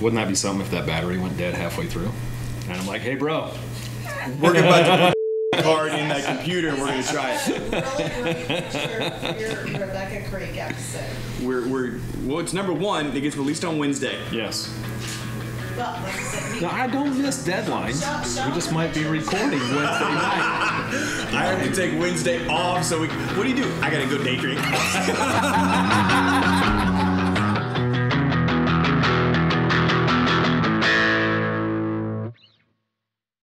Wouldn't that be something if that battery went dead halfway through? And I'm like, hey, bro, We're about to put card in that computer and we're gonna try it. Rebecca Creek episode. We're, we're well, it's number one. It gets released on Wednesday. yes. Well, I don't miss deadlines. We just might be recording Wednesday night. I have to take Wednesday off, so we. What do you do? I gotta go day drink.